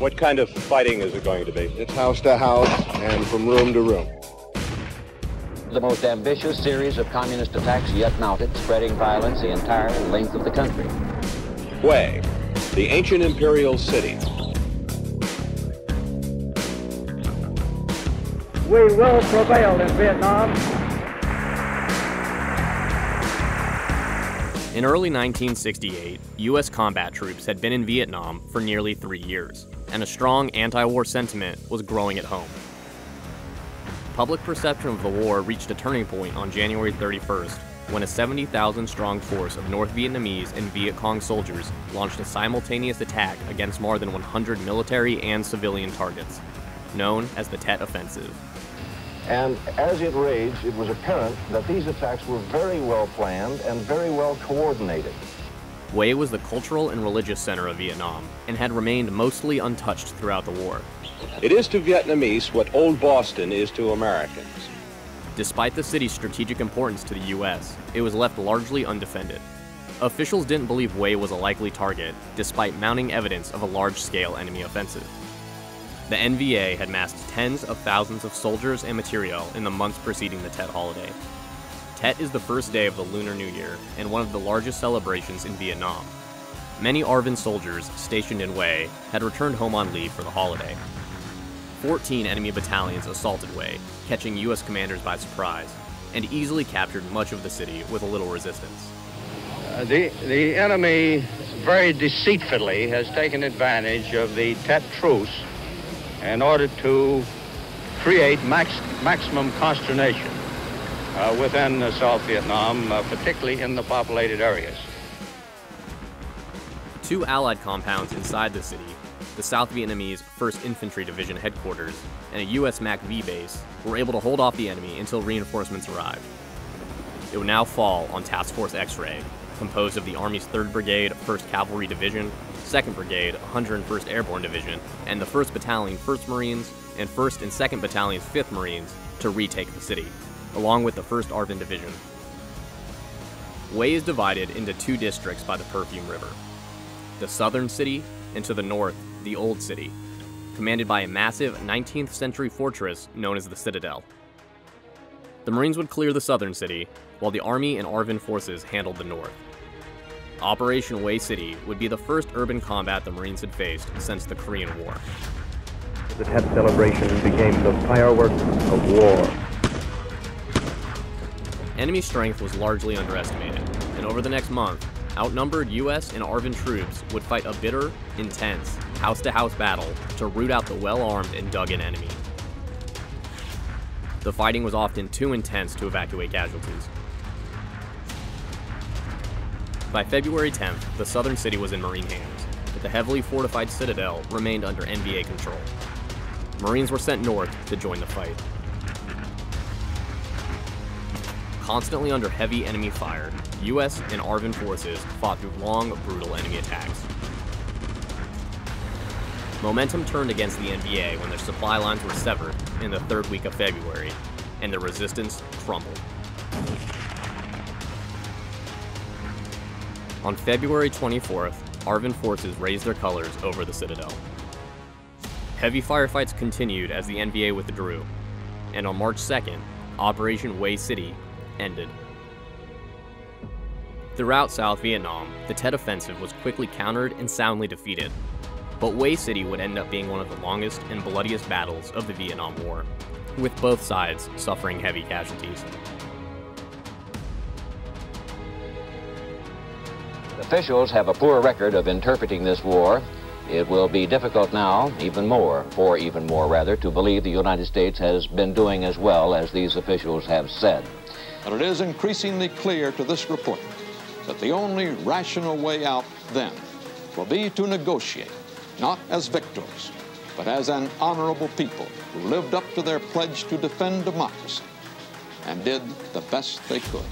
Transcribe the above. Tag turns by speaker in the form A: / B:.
A: What kind of fighting is it going to be?
B: It's house to house and from room to room.
C: The most ambitious series of communist attacks yet mounted, spreading violence the entire length of the country.
A: Hue, the ancient imperial city.
D: We will prevail in Vietnam.
E: In early 1968, U.S. combat troops had been in Vietnam for nearly three years, and a strong anti war sentiment was growing at home. Public perception of the war reached a turning point on January 31st when a 70,000 strong force of North Vietnamese and Viet Cong soldiers launched a simultaneous attack against more than 100 military and civilian targets, known as the Tet Offensive.
F: And as it raged, it was apparent that these attacks were very well planned and very well coordinated.
E: Hue was the cultural and religious center of Vietnam and had remained mostly untouched throughout the war.
A: It is to Vietnamese what Old Boston is to Americans.
E: Despite the city's strategic importance to the U.S., it was left largely undefended. Officials didn't believe Hue was a likely target, despite mounting evidence of a large-scale enemy offensive. The NVA had massed tens of thousands of soldiers and material in the months preceding the Tet holiday. Tet is the first day of the Lunar New Year and one of the largest celebrations in Vietnam. Many ARVN soldiers stationed in Hue had returned home on leave for the holiday. 14 enemy battalions assaulted Hue, catching U.S. commanders by surprise, and easily captured much of the city with a little resistance.
G: Uh, the, the enemy very deceitfully has taken advantage of the Tet truce in order to create max, maximum consternation uh, within uh, South Vietnam, uh, particularly in the populated areas.
E: Two Allied compounds inside the city, the South Vietnamese 1st Infantry Division headquarters and a U.S. MAC-V base, were able to hold off the enemy until reinforcements arrived. It would now fall on Task Force X-Ray, composed of the Army's 3rd Brigade, 1st Cavalry Division, 2nd Brigade, 101st Airborne Division, and the 1st Battalion, 1st Marines, and 1st and 2nd Battalions, 5th Marines to retake the city, along with the 1st ARVN Division. Hue is divided into two districts by the Perfume River. The southern city, and to the north, the Old City, commanded by a massive 19th century fortress known as the Citadel. The Marines would clear the southern city, while the Army and ARVN forces handled the north. Operation Hue City would be the first urban combat the Marines had faced since the Korean War.
H: The Tet celebration became the fireworks of war.
E: Enemy strength was largely underestimated, and over the next month, outnumbered U.S. and ARVN troops would fight a bitter, intense, house-to-house battle to root out the well-armed and dug-in enemy. The fighting was often too intense to evacuate casualties. By February 10th, the southern city was in Marine hands, but the heavily fortified citadel remained under NVA control. Marines were sent north to join the fight. Constantly under heavy enemy fire, U.S. and ARVN forces fought through long, brutal enemy attacks. Momentum turned against the NVA when their supply lines were severed in the third week of February, and their resistance crumbled. On February 24th, ARVN forces raised their colors over the Citadel. Heavy firefights continued as the NVA withdrew, and on March 2nd, Operation Hue City ended. Throughout South Vietnam, the Tet Offensive was quickly countered and soundly defeated, but Hue City would end up being one of the longest and bloodiest battles of the Vietnam War, with both sides suffering heavy casualties.
C: Officials have a poor record of interpreting this war. It will be difficult now, even more, for even more rather, to believe the United States has been doing as well as these officials have said.
I: But it is increasingly clear to this report that the only rational way out then will be to negotiate, not as victors, but as an honorable people who lived up to their pledge to defend democracy and did the best they could.